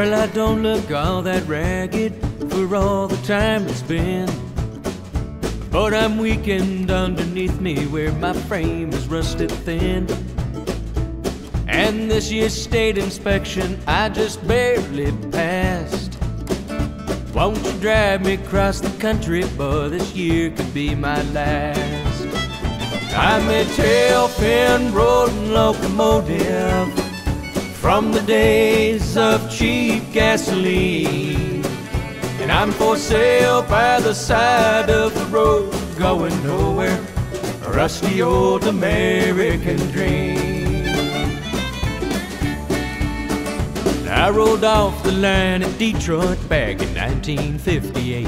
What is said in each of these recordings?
Well, I don't look all that ragged for all the time it's been. But I'm weakened underneath me where my frame is rusted thin. And this year's state inspection I just barely passed. Won't you drive me across the country, boy? This year could be my last. I'm a tail fin rolling locomotive from the days of cheap gasoline. And I'm for sale by the side of the road, going nowhere. A rusty old American dream. I rolled off the line at Detroit back in 1958.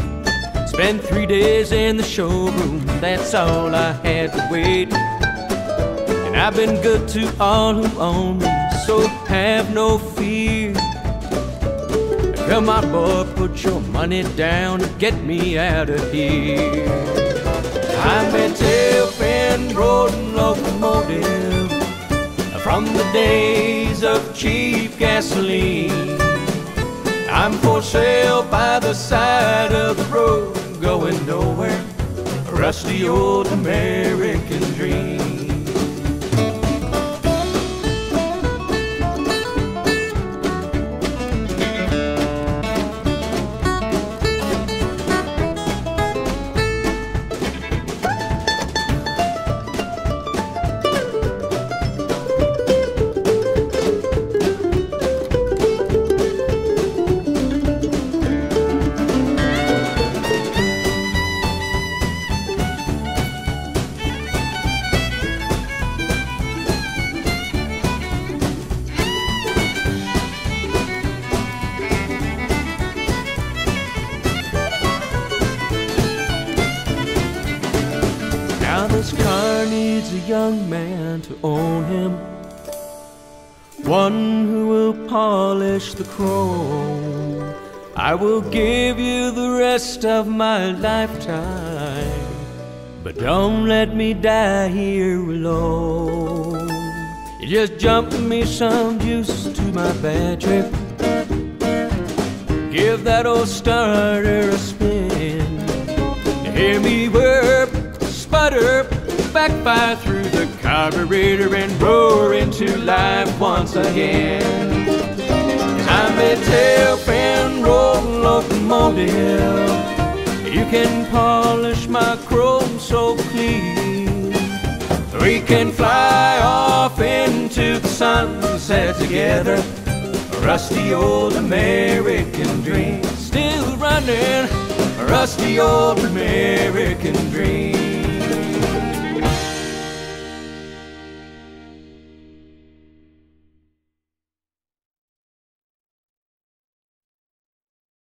Spent three days in the showroom, that's all I had to wait. I've been good to all who own me, so have no fear. Come on, boy, put your money down and get me out of here. I'm a tail fin rolling locomotive from the days of cheap gasoline. I'm for sale by the side of the road, going nowhere. Rusty old American This car needs a young man to own him. One who will polish the chrome. I will give you the rest of my lifetime. But don't let me die here alone. You just jump me some juice to my bad trip. Give that old starter a spin. Hear me whir, sputter, backfire through the carburetor and roar into life once again. I'm a tail fin rolling locomotive. You can polish my chrome so clean. We can fly off into the sunset together. Rusty old American dream. Still running, rusty old American dream.